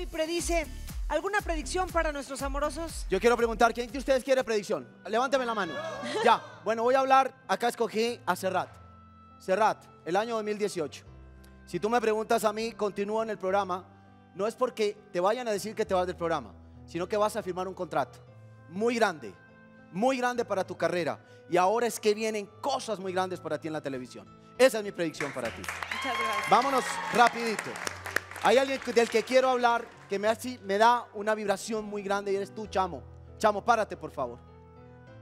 Javi predice. ¿Alguna predicción para nuestros amorosos? Yo quiero preguntar, ¿quién de ustedes quiere predicción? Levántame la mano. Ya, bueno, voy a hablar, acá escogí a Serrat. Serrat, el año 2018. Si tú me preguntas a mí, continúo en el programa, no es porque te vayan a decir que te vas del programa, sino que vas a firmar un contrato muy grande, muy grande para tu carrera. Y ahora es que vienen cosas muy grandes para ti en la televisión. Esa es mi predicción para ti. Muchas gracias. Vámonos rapidito. Hay alguien del que quiero hablar que me, así, me da una vibración muy grande y eres tú, chamo. Chamo, párate por favor.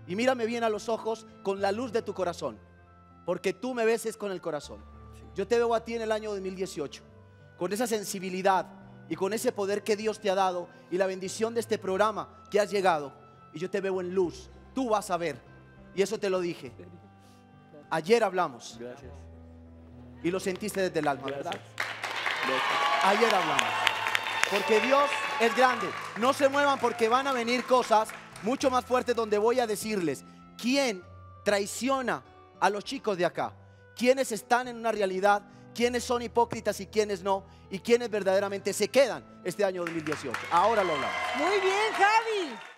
Y mírame bien a los ojos con la luz de tu corazón. Porque tú me ves es con el corazón. Yo te veo a ti en el año 2018. Con esa sensibilidad y con ese poder que Dios te ha dado y la bendición de este programa que has llegado. Y yo te veo en luz. Tú vas a ver. Y eso te lo dije. Ayer hablamos. Gracias. Y lo sentiste desde el alma, ¿verdad? Ayer hablamos. Porque Dios es grande. No se muevan porque van a venir cosas mucho más fuertes donde voy a decirles quién traiciona a los chicos de acá. Quiénes están en una realidad, quiénes son hipócritas y quiénes no. Y quiénes verdaderamente se quedan este año 2018. Ahora lo hablamos. Muy bien, Javi.